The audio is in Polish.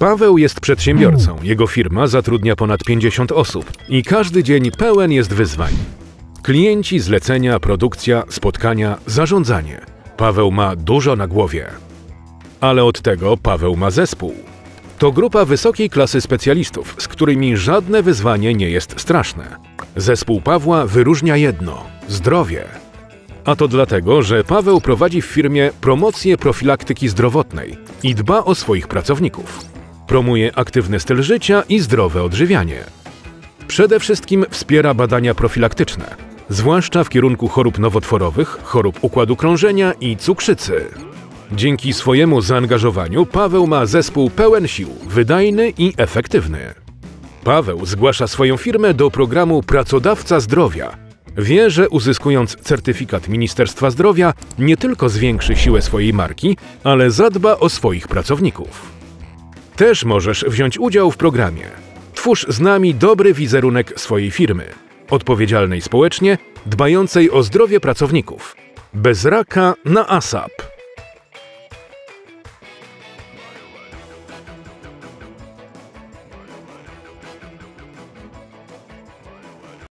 Paweł jest przedsiębiorcą. Jego firma zatrudnia ponad 50 osób i każdy dzień pełen jest wyzwań. Klienci, zlecenia, produkcja, spotkania, zarządzanie. Paweł ma dużo na głowie. Ale od tego Paweł ma zespół. To grupa wysokiej klasy specjalistów, z którymi żadne wyzwanie nie jest straszne. Zespół Pawła wyróżnia jedno zdrowie. A to dlatego, że Paweł prowadzi w firmie promocję profilaktyki zdrowotnej i dba o swoich pracowników. Promuje aktywny styl życia i zdrowe odżywianie. Przede wszystkim wspiera badania profilaktyczne, zwłaszcza w kierunku chorób nowotworowych, chorób układu krążenia i cukrzycy. Dzięki swojemu zaangażowaniu Paweł ma zespół pełen sił, wydajny i efektywny. Paweł zgłasza swoją firmę do programu Pracodawca Zdrowia. Wie, że uzyskując certyfikat Ministerstwa Zdrowia nie tylko zwiększy siłę swojej marki, ale zadba o swoich pracowników. Też możesz wziąć udział w programie. Twórz z nami dobry wizerunek swojej firmy, odpowiedzialnej społecznie, dbającej o zdrowie pracowników. Bez raka na ASAP.